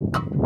you